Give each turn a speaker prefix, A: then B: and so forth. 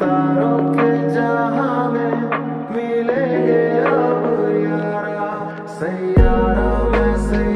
A: तारों के जहाँ में मिलेंगे अब यारा सैयारा में सैयारा